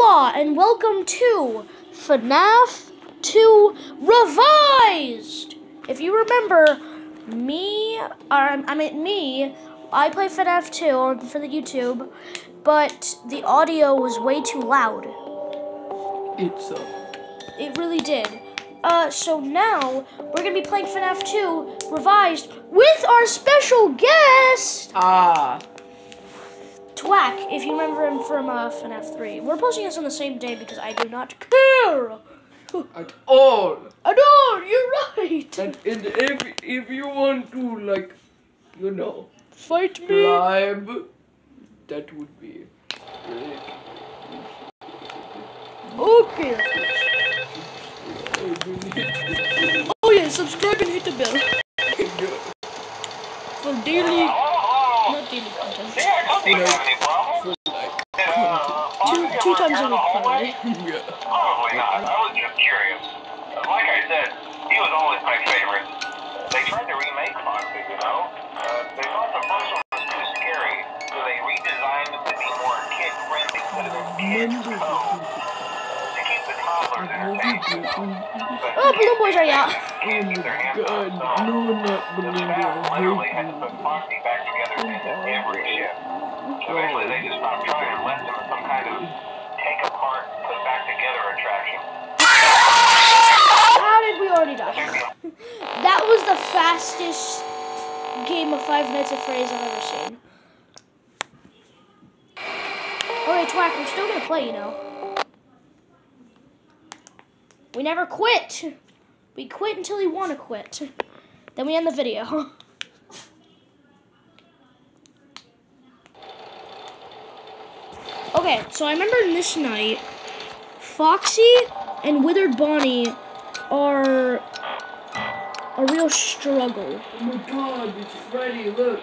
Hola and welcome to FNAF 2 Revised! If you remember, me, or I mean me, I play FNAF 2 for the YouTube, but the audio was way too loud. It's uh, It really did. Uh, so now we're gonna be playing FNAF 2 Revised with our special guest, ah, Twack, if you remember him from uh, FNAF 3. We're posting this on the same day because I do not care. at all. I know, you're right. And, and if if you want to like, you know, Fight me. bribe, that would be great. Okay. Oh yeah, subscribe and hit the bell for daily, not daily content. For like, Two, two times a week probably. yeah. Probably not. I was just curious. Like I said, he was always my favorite. They tried to remake Foxy, you know? Uh, they thought the first one was too scary, so they redesigned it to be more kid-friendly, put it in kids' cove to keep the toddlers entertained. Oh, Blue Boys are out. can't keep their hands God, no, not The believe staff literally had to put Foxy back together into every shift. Oh, Eventually, they just stopped trying and left him as some kind of take apart, put back together attraction. How did we already die? that was the fastest game of Five Nights at Freddy's I've ever seen. Alright, Twack, we're still gonna play, you know. We never quit. We quit until we want to quit. Then we end the video. Okay, so I remember in this night, Foxy and Withered Bonnie are a real struggle. Oh my God, it's Freddy. Look.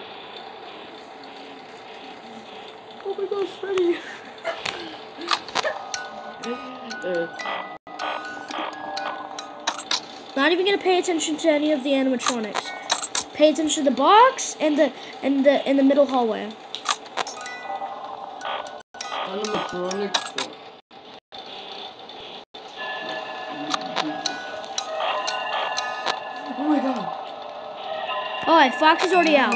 Oh my gosh, Freddy. Not even gonna pay attention to any of the animatronics. Pay attention to the box and the and the in the middle hallway. Animatronics. Oh my God. Alright, Fox is already out.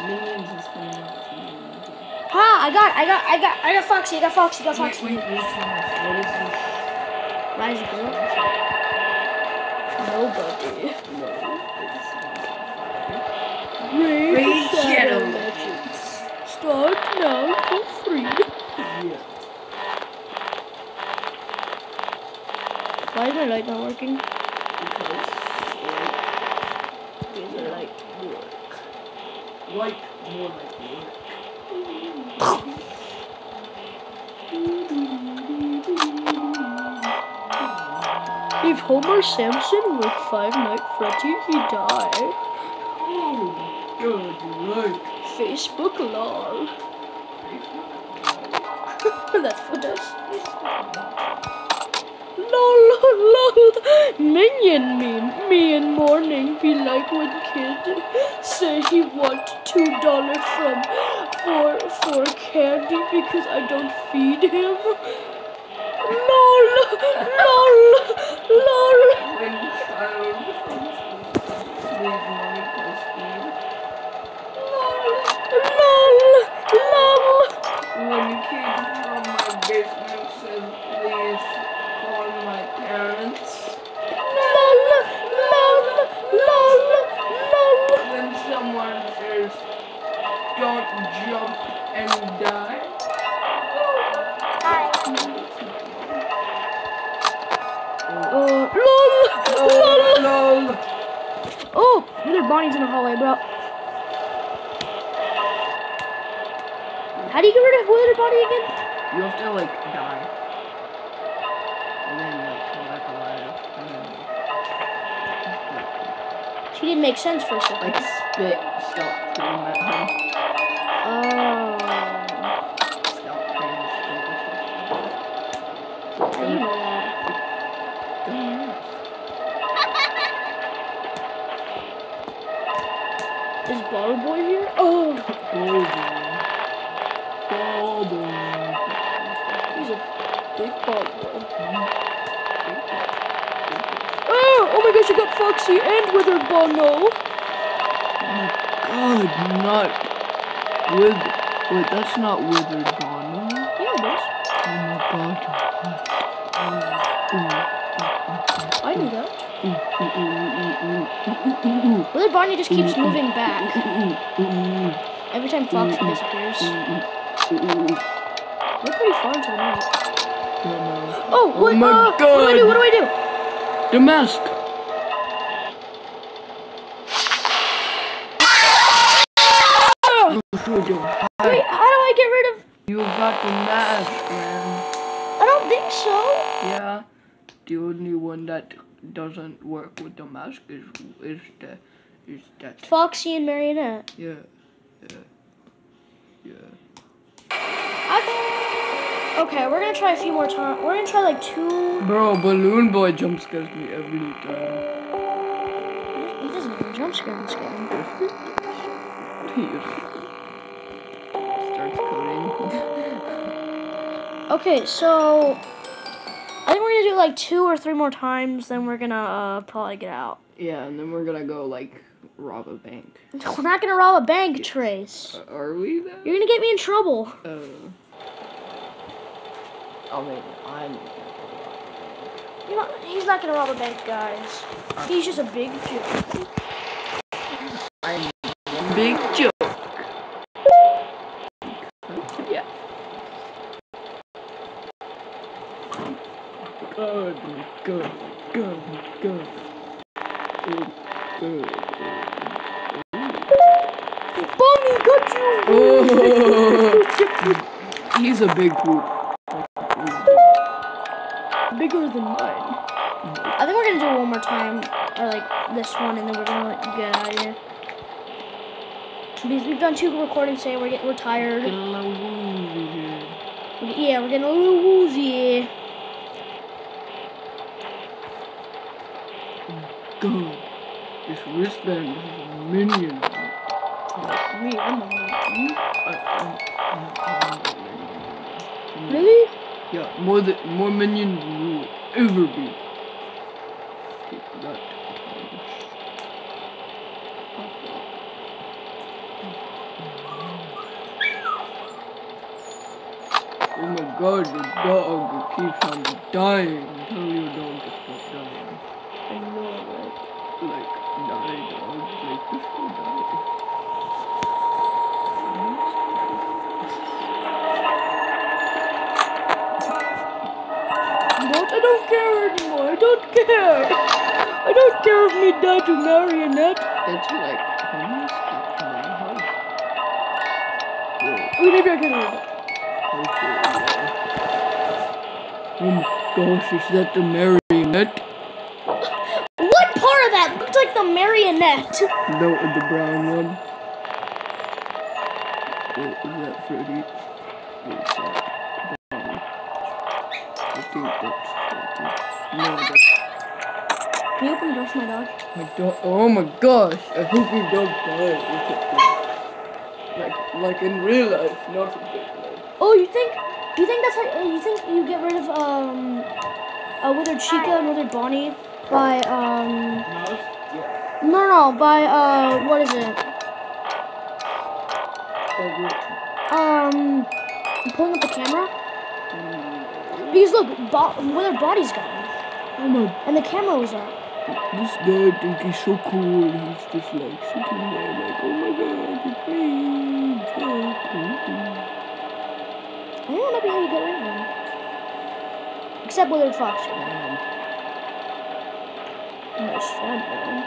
Minions is coming out. Ha! I got, I got, I got, I got Foxy. I got Foxy. I got Foxy. wait, which one? What is this? Rise girl. Nobody. No, Raid Shadow. Start now for free. Yeah. Why is my light not working? Because, Because the light work. like, like more like work. If Homer Simpson with Five Night Freddy, he died. Oh, good, like. Facebook lol. That's for us. Lol, lol. Minion meme. Me in morning be like when kid say he want two dollar from for for candy because I don't feed him. Lol, lol, lol. When kid from my basement said, please call my parents. Lol, lol, lol, lol. When someone says, don't jump and die. Uh, lol, lol. lol. Oh, Withered Bonnie's in the hallway, bro. How do you get rid of Withered Body again? You have to like die. And then like come back alive. And then She didn't make sense for a second. like spit, stop doing that thing. oh. Stop How do you know that? Is Balloon Boy here? Oh. Oh boy. Oh boy. big ball. Oh, oh my gosh, I got Foxy and Withered. No. Oh my god, not with. Wait, that's not withered Bono. Yeah, it is. Oh my god. I knew that. Withered Bonnie just keeps moving back every time Foxy disappears. We're pretty far into the night. Yeah, no. Oh, what? my uh, What do I do? God. What do I do? The mask. Oh, What do I do? wait, how do I get rid of? You got the mask, man. I don't think so. Yeah. The only one that doesn't work with the mask is is the is that. Foxy and Marionette. Yeah. Yeah. Yeah. Okay, we're gonna try a few more times. We're gonna try like two. Bro, Balloon Boy jump scares me every time. He doesn't even jump scare this game. Starts coding. Okay, so I think we're gonna do like two or three more times. Then we're gonna uh, probably get out. yeah, and then we're gonna go like rob a bank. We're not gonna rob a bank, Trace. Uh, are we then? You're gonna get me in trouble. Uh, I mean, I'm. You're not, he's not gonna rob a bank, guys. He's just a big jerk. I'm a big joke. Yeah. Good, good, good, good. Good, good. Bonnie got you. Oh, he's a big poop. Bigger than mine. I think we're gonna do it one more time, or like this one, and then we're gonna let you get out of here. Because we've done two recordings today, we're getting we're tired. Yeah, we're getting a little woozy. God, this wristband is a minion. Me, I'm a little- a minion. Really? Yeah, more than more minion than you ever be. Oh my god, the dog keeps on dying. Tell your dog to stop dying. I know, right? Like, die dog, like this will die. I don't care anymore. I don't care. I don't care if me die to marionette. It's like, almost like my house. Whoa. Oh, maybe I can read it. Oh my gosh, is that the marionette? What part of that looked like the marionette? No, the brown one. Wait, is that Freddy? Wait, is that? I think that's. No, that's Can you open the door for my dog? my dog. Oh my gosh, I hope your dog dies. Look. Like, like in real life, not in real life. Oh, you think? You think that's how? uh, You think you get rid of um, uh, withered Chica and withered Bonnie by um, Mouse? No, no, by uh, what is it? Um, pulling up the camera. Because look, Bo- withered Bonnie's gone, Oh my and the camera was up. This guy think he's so cool. He's just like sitting there like, oh my god, it's me. It's so cool. I think that might be how you get rid of them. Except withered Fox. Um, Nice fan man.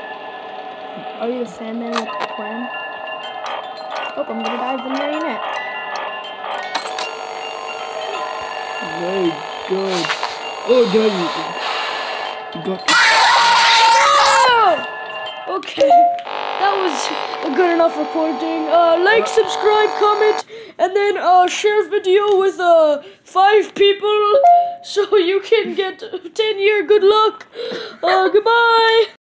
Are you the fan man with the plan? Oh, I'm gonna die of the marionette. My god. Oh, there you go. You got Okay, that was a good enough recording. Uh, like, subscribe, comment, and then uh, share video with uh five people so you can get ten year good luck. Uh, goodbye.